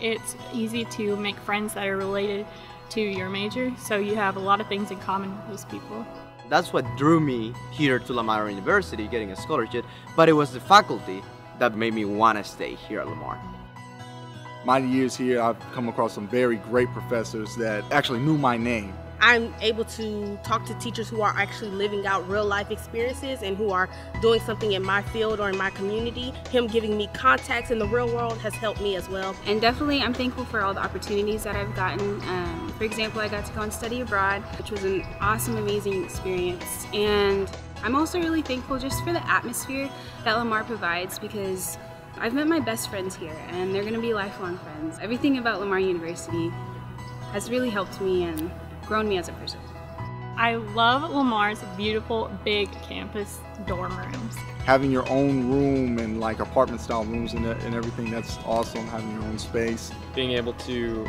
It's easy to make friends that are related to your major, so you have a lot of things in common with those people. That's what drew me here to Lamar University, getting a scholarship, but it was the faculty that made me want to stay here at Lamar. My years here, I've come across some very great professors that actually knew my name. I'm able to talk to teachers who are actually living out real life experiences and who are doing something in my field or in my community. Him giving me contacts in the real world has helped me as well. And definitely I'm thankful for all the opportunities that I've gotten. Um, for example, I got to go and study abroad, which was an awesome, amazing experience. And I'm also really thankful just for the atmosphere that Lamar provides because I've met my best friends here and they're going to be lifelong friends. Everything about Lamar University has really helped me and grown me as a person. I love Lamar's beautiful big campus dorm rooms. Having your own room and like apartment style rooms and, and everything, that's awesome, having your own space. Being able to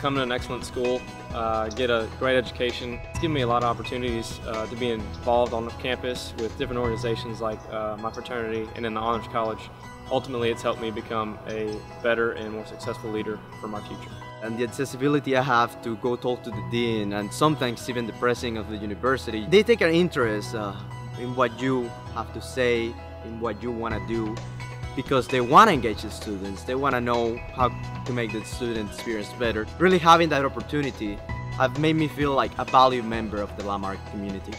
come to an excellent school, uh, get a great education. It's given me a lot of opportunities uh, to be involved on the campus with different organizations like uh, my fraternity and in the Honors College. Ultimately, it's helped me become a better and more successful leader for my future. And the accessibility I have to go talk to the dean and sometimes even the president of the university, they take an interest uh, in what you have to say, in what you want to do, because they want to engage the students. They want to know how to make the student experience better. Really having that opportunity have made me feel like a valued member of the Lamar community.